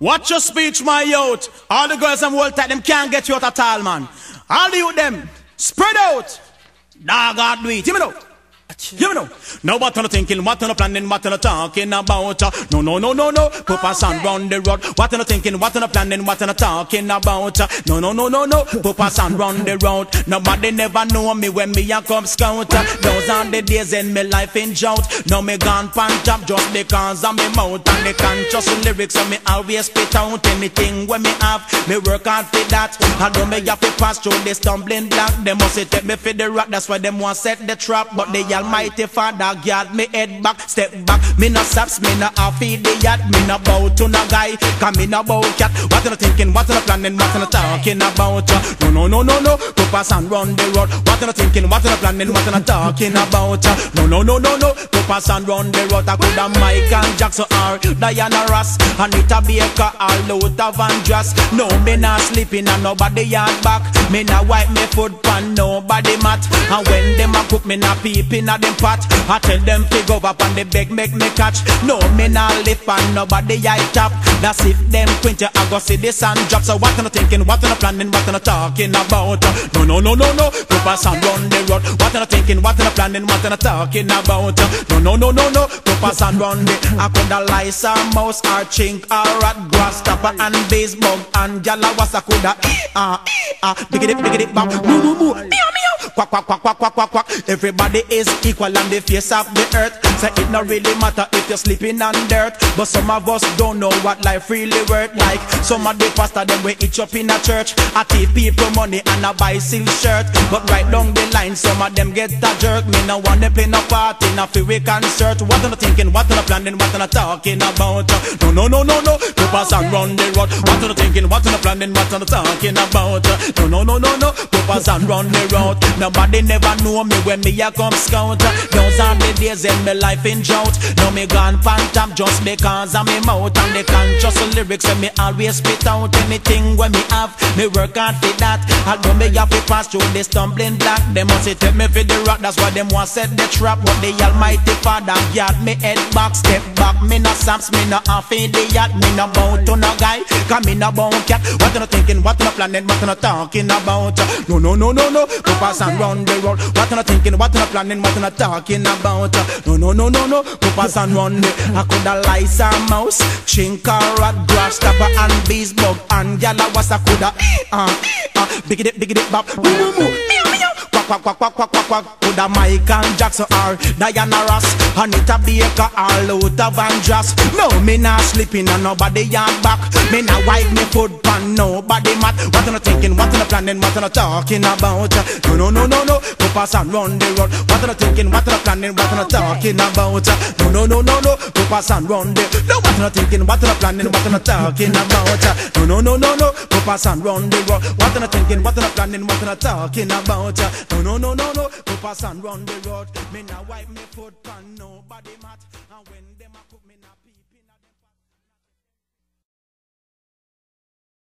Watch your speech, my youth. All the girls and world tight, them can't get you out at all, man. All the youth, them, spread out. Dog, God, do it. Hear me now. Hear me now. Now what are you thinking? What you planning? What you talking about? No, no, no, no, no. Papa San round the road. What you thinking? What you planning? What you talking about? No, no, no, no, no. Papa San round the road. Nobody never know me when me a come scout. Those are the days in me life in drought. Now me gone pan top just because of me mouth and the conscious lyrics. So me always spit out anything when me have. Me work hard for that. I know me have to pass through the stumbling block. They must take me for the rock. That's why them want set the trap. But they the Almighty Father guard me head back, step back. Me no saps, me no half feed the yacht. Me no bow to no guy, come me no bow cat. What you thinking? What you planning? What you talking about? No, no, no, no, no. Papa San run the road. What you thinking? What you planning? What you talking about? No, no, no, no, no. Papa San run the road. I could have Michael Jackson or Diana Ross, Anita Baker or Luther Vandross. No, me not sleeping and nobody yard back. Me not wipe me foot pan nobody mat. And when them a cook, me not peeping at them pot. I tell them to go up and they beg make me catch. No, me not lift and nobody I tap. That's if them quint I go see this and drop. So what I thinking? What i planning? What i talking about? No, no, no, no, no. Pass and run the road. What i thinking? What i planning? What i talking about? No, no, no, no, no. Pass and run the. I coulda lice or mouse or chink or rat, grasshopper and base bug and jala was I coulda. Ah, ah, diggity, bam, moo, moo, moo, meow, meow. Quack, quack, quack, quack, quack, quack, quack. Everybody is equal on the face of the earth. So it not really matter if you're sleeping on dirt. But some of us don't know what life really worth like. Some of the pastor them we each up in a church. I give people money and I buy silk shirt. But right down the line, some of them get a jerk. Me no want to play no party, no feel we concert. What am I thinking? What am I planning? What am I talking about? No, no, no, no, no. Pass and run the road. What am I thinking? What am I planning? What am I talking about? No, no, no, no, no. Pass and run the road. Nobody never know me when me a come scout. Those are the days in my life in drought. Now me gone pan top just because of me mouth and the conscious lyrics and me always spit out anything when me have. Me work hard for that. Although me have to pass through the stumbling block. Them must say take me for the rock. That's why them want set the trap. But the Almighty Father yard me head back, step back. Me no saps, me no half in the yacht. Me no bow to no guy. Come me no bow cat. What you thinking? What you planning? What you talking about? No, no, no, no, no. Go pass and run the road. What you thinking? What you planning? What you talking about? No, no, no, no, no. Go pass and run the. I coulda lice or mouse, chink or rat, grasshopper and bees bug and gyal was I coulda. Ah, ah, big it, big it, bop, boom, boom, boom. Quack, quack, quack, quack, quack, quack. Coulda Michael Jackson or Diana Ross, Anita Baker or Luther Vandross. No, me not sleeping and nobody yard back. Me not wipe me foot pan nobody mat. What you thinking? What you planning? What you talking about? No, no, no, no, no. Pass and run the road. What are you thinking? What are you planning? What you talking about? No, no, no, no, no. Go pass and run the. No, what you thinking? What you planning? What you talking about? No, no, no, no, no. Go pass and run the road. What you thinking? What you planning? What you talking about? No, no, no, no, no. Go pass and run the road. Me not wipe me foot pan nobody mat. And when them a cook me not.